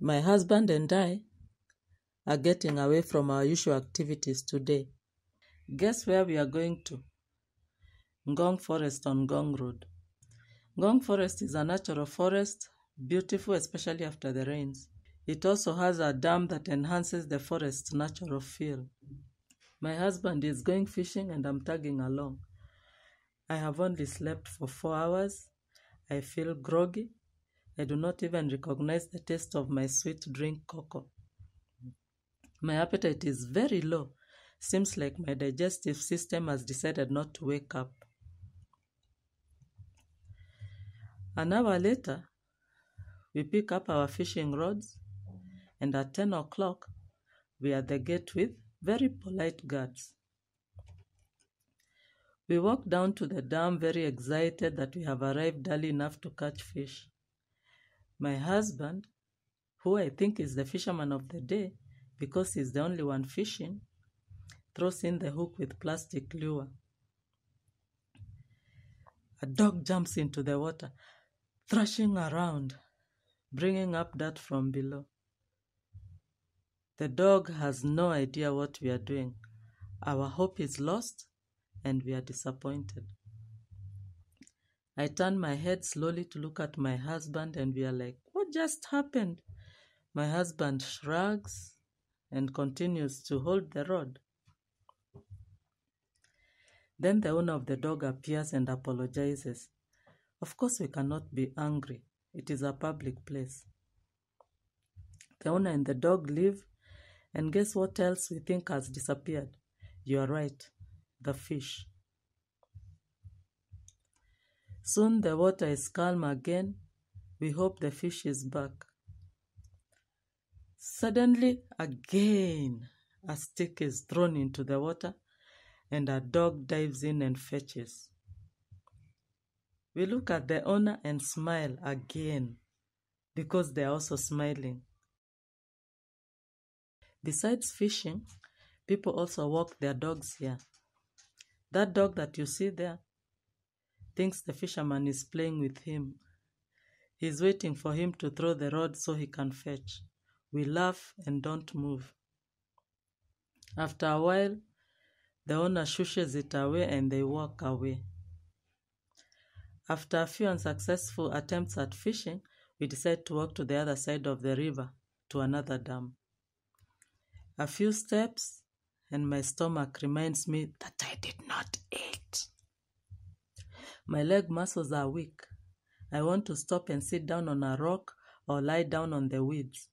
My husband and I are getting away from our usual activities today. Guess where we are going to? Ngong Forest on Ngong Road. Ngong Forest is a natural forest, beautiful especially after the rains. It also has a dam that enhances the forest's natural feel. My husband is going fishing and I'm tagging along. I have only slept for four hours. I feel groggy. I do not even recognize the taste of my sweet drink cocoa. My appetite is very low. Seems like my digestive system has decided not to wake up. An hour later, we pick up our fishing rods, and at 10 o'clock, we are at the gate with very polite guards. We walk down to the dam very excited that we have arrived early enough to catch fish. My husband, who I think is the fisherman of the day because he's the only one fishing, throws in the hook with plastic lure. A dog jumps into the water, thrashing around, bringing up dirt from below. The dog has no idea what we are doing. Our hope is lost and we are disappointed. I turn my head slowly to look at my husband and we are like, What just happened? My husband shrugs and continues to hold the rod. Then the owner of the dog appears and apologizes. Of course, we cannot be angry. It is a public place. The owner and the dog leave, and guess what else we think has disappeared? You are right, the fish. Soon the water is calm again. We hope the fish is back. Suddenly, again, a stick is thrown into the water and a dog dives in and fetches. We look at the owner and smile again because they are also smiling. Besides fishing, people also walk their dogs here. That dog that you see there thinks the fisherman is playing with him. He's waiting for him to throw the rod so he can fetch. We laugh and don't move. After a while, the owner shushes it away and they walk away. After a few unsuccessful attempts at fishing, we decide to walk to the other side of the river to another dam. A few steps, and my stomach reminds me that I did not eat. My leg muscles are weak. I want to stop and sit down on a rock or lie down on the weeds,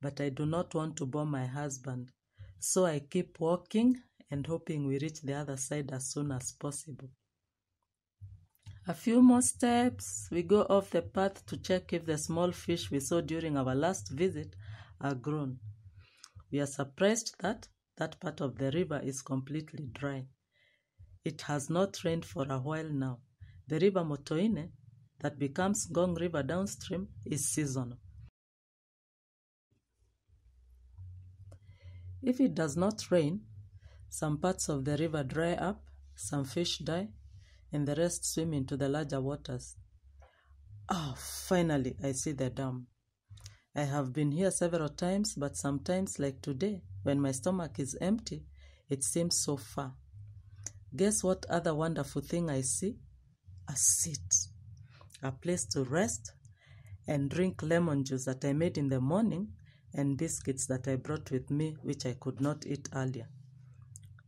but I do not want to bore my husband. So I keep walking and hoping we reach the other side as soon as possible. A few more steps, we go off the path to check if the small fish we saw during our last visit are grown. We are surprised that that part of the river is completely dry. It has not rained for a while now. The river Motoine, that becomes Ngong River downstream, is seasonal. If it does not rain, some parts of the river dry up, some fish die, and the rest swim into the larger waters. Ah, oh, finally, I see the dam. I have been here several times, but sometimes, like today, when my stomach is empty, it seems so far. Guess what other wonderful thing I see? A seat, a place to rest and drink lemon juice that I made in the morning and biscuits that I brought with me, which I could not eat earlier.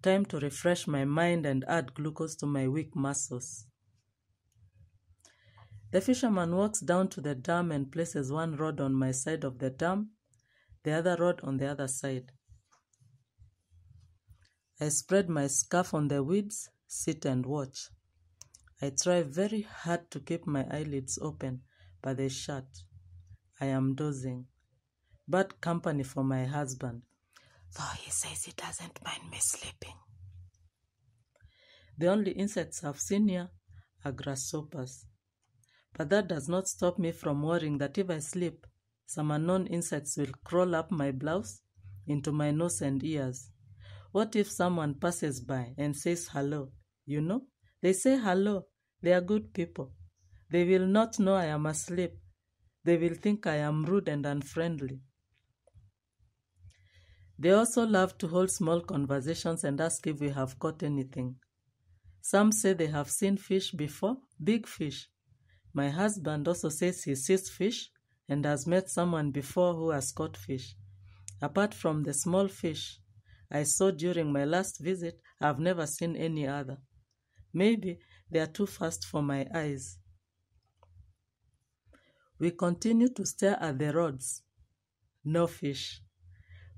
Time to refresh my mind and add glucose to my weak muscles. The fisherman walks down to the dam and places one rod on my side of the dam, the other rod on the other side. I spread my scarf on the weeds, sit and watch. I try very hard to keep my eyelids open, but they shut. I am dozing. Bad company for my husband, though he says he doesn't mind me sleeping. The only insects I've seen here are grasshoppers. But that does not stop me from worrying that if I sleep, some unknown insects will crawl up my blouse, into my nose and ears. What if someone passes by and says hello? You know, they say hello. They are good people. They will not know I am asleep. They will think I am rude and unfriendly. They also love to hold small conversations and ask if we have caught anything. Some say they have seen fish before, big fish. My husband also says he sees fish and has met someone before who has caught fish. Apart from the small fish I saw during my last visit, I've never seen any other. Maybe they are too fast for my eyes. We continue to stare at the rods. No fish.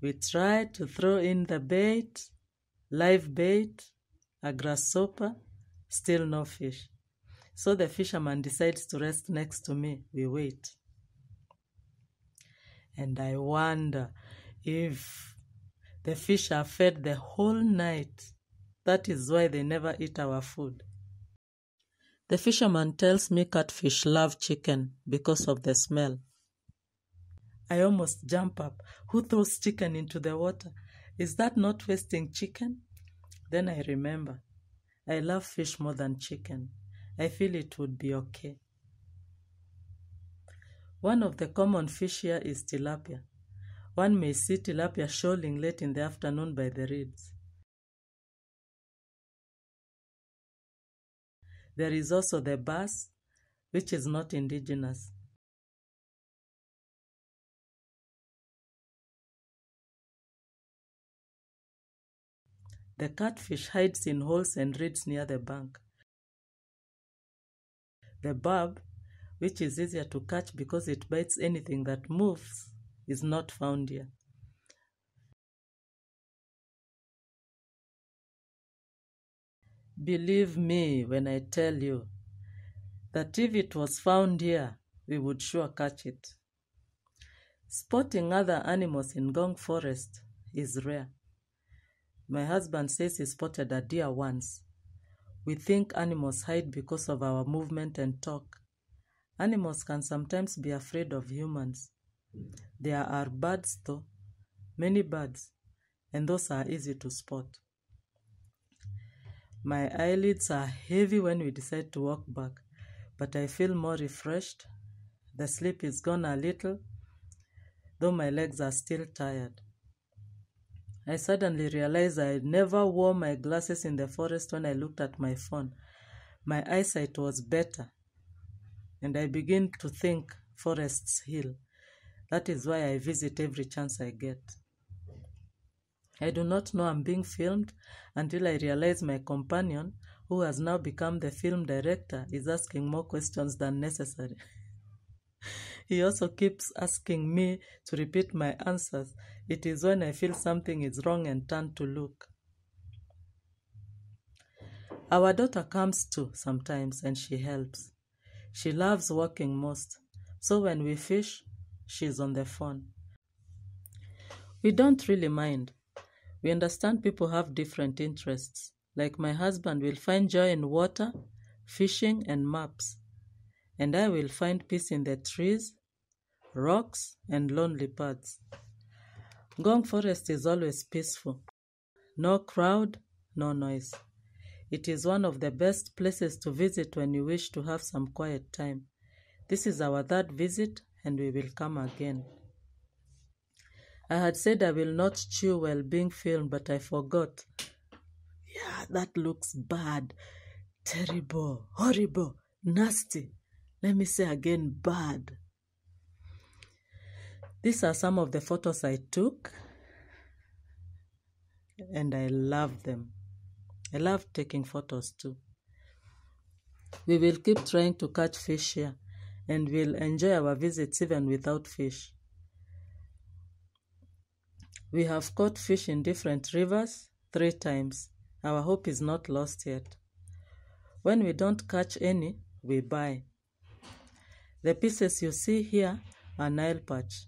We try to throw in the bait, live bait, a grasshopper, still no fish. So the fisherman decides to rest next to me. We wait. And I wonder if the fish are fed the whole night. That is why they never eat our food. The fisherman tells me catfish love chicken because of the smell. I almost jump up. Who throws chicken into the water? Is that not wasting chicken? Then I remember. I love fish more than chicken. I feel it would be okay. One of the common fish here is tilapia. One may see tilapia shoaling late in the afternoon by the reeds. There is also the bass, which is not indigenous. The catfish hides in holes and reeds near the bank. The barb, which is easier to catch because it bites anything that moves, is not found here. Believe me when I tell you that if it was found here, we would sure catch it. Spotting other animals in Ngong Forest is rare. My husband says he spotted a deer once. We think animals hide because of our movement and talk. Animals can sometimes be afraid of humans. There are birds, though, many birds, and those are easy to spot. My eyelids are heavy when we decide to walk back, but I feel more refreshed. The sleep is gone a little, though my legs are still tired. I suddenly realized I never wore my glasses in the forest when I looked at my phone. My eyesight was better, and I begin to think forests heal. That is why I visit every chance I get. I do not know I'm being filmed until I realize my companion, who has now become the film director, is asking more questions than necessary. he also keeps asking me to repeat my answers. It is when I feel something is wrong and turn to look. Our daughter comes too sometimes and she helps. She loves walking most, so when we fish, she's on the phone. We don't really mind. We understand people have different interests. Like my husband will find joy in water, fishing, and maps. And I will find peace in the trees, rocks, and lonely paths. Ngong Forest is always peaceful. No crowd, no noise. It is one of the best places to visit when you wish to have some quiet time. This is our third visit, and we will come again. I had said I will not chew while being filmed, but I forgot. Yeah, that looks bad, terrible, horrible, nasty. Let me say again, bad. These are some of the photos I took, and I love them. I love taking photos too. We will keep trying to catch fish here, and we'll enjoy our visits even without fish. We have caught fish in different rivers three times. Our hope is not lost yet. When we don't catch any, we buy. The pieces you see here are Nile perch.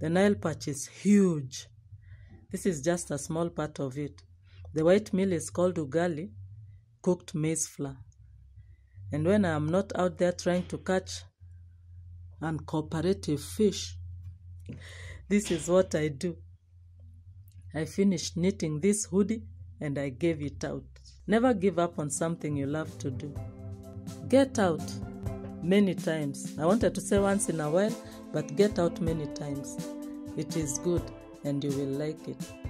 The Nile perch is huge. This is just a small part of it. The white meal is called ugali, cooked maize flour. And when I am not out there trying to catch uncooperative fish, this is what I do. I finished knitting this hoodie and I gave it out. Never give up on something you love to do. Get out many times. I wanted to say once in a while, but get out many times. It is good. and you will like it.